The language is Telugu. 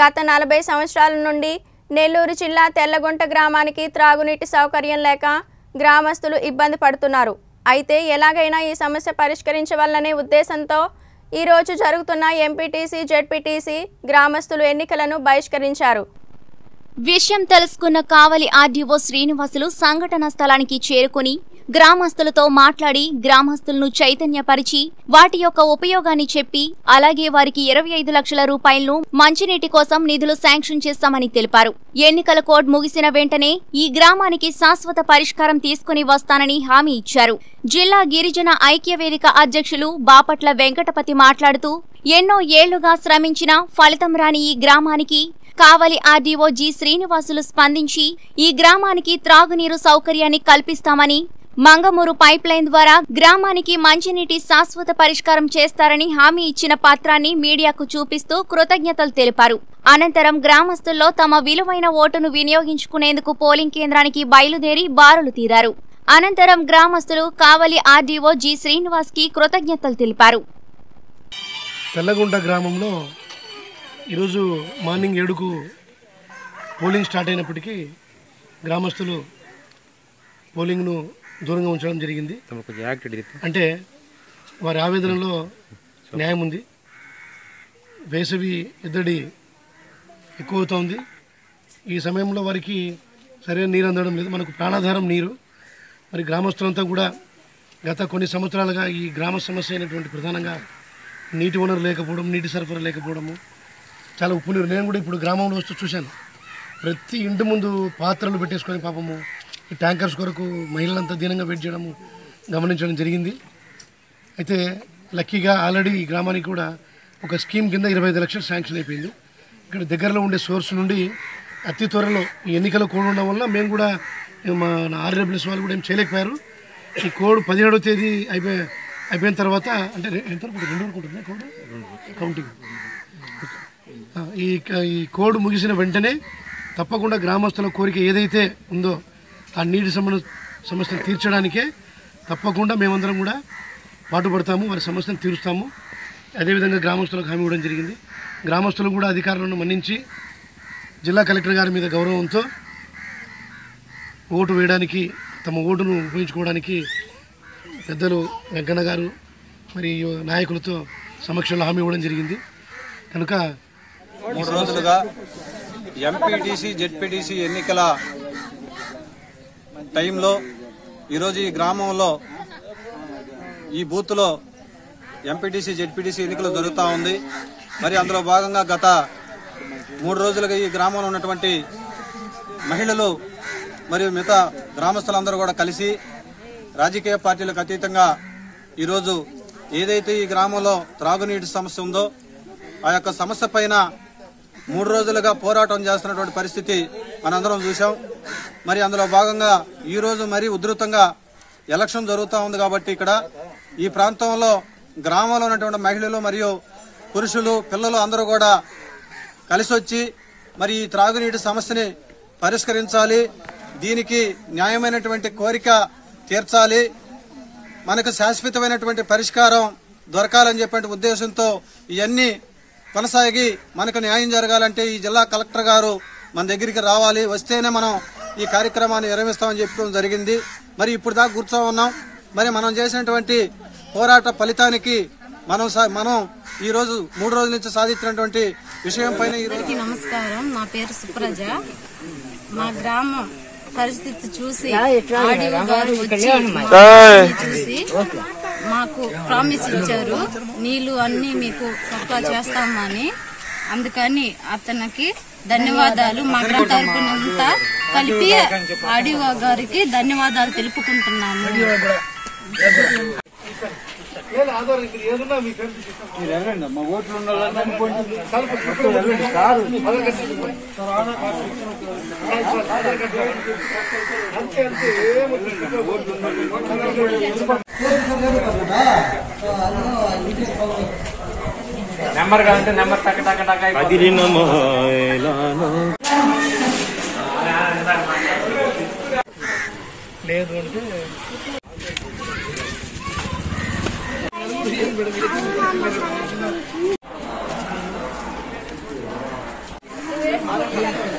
గత నలభై సంవత్సరాల నుండి నెల్లూరు జిల్లా తెల్లగుంట గ్రామానికి త్రాగునీటి సౌకర్యం లేక గ్రామస్తులు ఇబ్బంది పడుతున్నారు. అయితే ఎలాగైనా ఈ సమస్య పరిష్కరించవాలనే ఉద్దేశంతో ఈరోజు జరుగుతున్న ఎంపీటీసీ జెడ్పీటీసీ గ్రామస్తులు ఎన్నికలను బహిష్కరించారు. విషయం తెలుసుకున్న కావలి ఆర్డీఓ శ్రీనివాసులు సంఘటన స్థలానికి చేరుకుని గ్రామస్తులతో మాట్లాడి గ్రామస్తులను చైతన్యపరిచి వాటి యొక్క ఉపయోగాన్ని చెప్పి అలాగే వారికి ఇరవై ఐదు లక్షల రూపాయలను మంచినీటి కోసం నిధులు శాంక్షన్ చేస్తామని తెలిపారు. ఎన్నికల కోడ్ ముగిసిన వెంటనే ఈ గ్రామానికి శాశ్వత పరిష్కారం తీసుకుని వస్తానని హామీ ఇచ్చారు. జిల్లా గిరిజన ఐక్య వేదిక అధ్యక్షులు బాపట్ల వెంకటపతి మాట్లాడుతూ ఎన్నో ఏళ్ళుగా శ్రమించిన ఫలితం రాని ఈ గ్రామానికి కావలి ఆర్డీఓ జి శ్రీనివాసులు స్పందించి ఈ గ్రామానికి త్రాగునీరు సౌకర్యాన్ని కల్పిస్తామని మంగమూరు పైప్ లైన్ ద్వారా గ్రామానికి మంచినీటి శాశ్వత పరిష్కారం చేస్తారని హామీ ఇచ్చిన పత్రాన్ని మీడియాకు చూపిస్తూ కృతజ్ఞతలు తెలిపారు. అనంతరం గ్రామస్తుల్లో తమ విలువైన ఓటును వినియోగించుకునేందుకు పోలింగ్ కేంద్రానికి బయలుదేరి బారులు తీరారు. అనంతరం గ్రామస్తులు కావలి ఆర్డీఓ జి శ్రీనివాస్కి కృతజ్ఞతలు తెలిపారు. తెల్లగుంట గ్రామంలో ఈరోజు మార్నింగ్ ఏడుకు పోలింగ్ స్టార్ట్ అయినప్పటికీ గ్రామస్తులు పోలింగ్ను దూరంగా ఉంచడం జరిగింది. అంటే వారి ఆవేదనలో న్యాయం ఉంది. వేసవి ఎద్దడి ఎక్కువ అవుతోంది ఈ సమయంలో వారికి సరైన నీరు అందడం లేదు. మనకు ప్రాణాధారం నీరు. మరి గ్రామస్తులంతా కూడా గత కొన్ని సంవత్సరాలుగా ఈ గ్రామ సమస్య అయినటువంటి ప్రధానంగా నీటి వనరు లేకపోవడం నీటి సరఫరా లేకపోవడము చాలా ఉప్పు నీరు. నేను కూడా ఇప్పుడు గ్రామంలో వస్తూ చూశాను. ప్రతి ఇంటి ముందు పాత్రలు పెట్టేసుకొని పాపము ఈ ట్యాంకర్స్ కొరకు మహిళలంతా దీనంగా వెయిట్ చేయడము గమనించడం జరిగింది. అయితే లక్కీగా ఆల్రెడీ ఈ గ్రామానికి కూడా ఒక స్కీమ్ కింద ఇరవై ఐదు లక్షలు శాంక్షన్ అయిపోయింది. ఇక్కడ దగ్గరలో ఉండే సోర్స్ నుండి అతి త్వరలో ఈ ఎన్నికల కోడ్ ఉండడం వల్ల మేము కూడా మా ఆర్డబ్ల్యూఎస్ వాళ్ళు కూడా ఏం చేయలేకపోయారు. ఈ కోడ్ పదిహేడవ తేదీ అయిపోయి అయిపోయిన తర్వాత అంటే ఎంత రెండు అనుకుంటుంది కోడ్? కౌంటింగ్. ఈ ఈ కోడ్ ముగిసిన వెంటనే తప్పకుండా గ్రామస్తుల కోరిక ఏదైతే ఉందో ఆ నీటి సమస్య సమస్యను తీర్చడానికే తప్పకుండా మేమందరం కూడా పాటుపడతాము వారి సమస్యను తీరుస్తాము. అదేవిధంగా గ్రామస్తులకు హామీ ఇవ్వడం జరిగింది. గ్రామస్తులు కూడా అధికారులను మన్నించి జిల్లా కలెక్టర్ గారి మీద గౌరవంతో ఓటు వేయడానికి తమ ఓటును ఉపయోగించుకోవడానికి పెద్దలు వెంకన్న గారు మరియు నాయకులతో సమక్షంలో హామీ ఇవ్వడం జరిగింది. కనుక మూడు రోజులుగా ఎంపీటీసీ జెడ్పీటీసీ ఎన్నికల టైంలో ఈరోజు ఈ గ్రామంలో ఈ బూత్లో ఎంపీటీసీ జెడ్పీటీసీ ఎన్నికలు జరుగుతూ ఉంది. మరి అందులో భాగంగా గత మూడు రోజులుగా ఈ గ్రామంలో ఉన్నటువంటి మహిళలు మరియు మిగతా గ్రామస్తులందరూ కూడా కలిసి రాజకీయ పార్టీలకు అతీతంగా ఈరోజు ఏదైతే ఈ గ్రామంలో త్రాగునీటి సమస్య ఉందో ఆ యొక్క సమస్య పైన మూడు రోజులుగా పోరాటం చేస్తున్నటువంటి పరిస్థితి మనందరం చూసాం మరి అందులో భాగంగా ఈ రోజు మరీ ఉధృతంగా ఎలక్షన్ జరుగుతూ ఉంది కాబట్టి ఇక్కడ ఈ ప్రాంతంలో గ్రామంలో ఉన్నటువంటి మహిళలు మరియు పురుషులు పిల్లలు అందరూ కూడా కలిసి వచ్చి మరి ఈ త్రాగునీటి సమస్యని పరిష్కరించాలి. దీనికి న్యాయమైనటువంటి కోరిక తీర్చాలి. మనకు శాశ్వతమైనటువంటి పరిష్కారం దొరకాలని చెప్పే ఉద్దేశంతో ఇవన్నీ కొనసాగి మనకు న్యాయం జరగాలంటే ఈ జిల్లా కలెక్టర్ గారు మన దగ్గరికి రావాలి. వస్తేనే మనం ఈ కార్యక్రమాన్ని నిర్వహిస్తామని చెప్పడం జరిగింది. మరి ఇప్పుడు దాకా కూర్చో ఉన్నాం. మరి మనం చేసినటువంటి పోరాట ఫలితానికి మనం సా- మనం ఈ రోజు మూడు రోజుల నుంచి సాధించినటువంటి విషయం పైన ఈ రోజు అందరికీ నమస్కారం. నా పేరు సుప్రజ. మా గ్రామం పరిస్థితి చూసి ఆడియో గారు వచ్చి మా ఊరిని చూసి మాకు ప్రామిస్ ఇచ్చారు. నీళ్ళు అన్ని మీకు సప్లా చేస్తామని. అందుకని అతనికి ధన్యవాదాలు. మా గ్రామ తరపునంతా కలిపి ఆడియో గారికి ధన్యవాదాలు తెలుపుకుంటున్నాము. నెంబర్ కావాలంటే నెంబర్ టక టక టక అయిపోతుంది. లేదు అంటే అవును సార్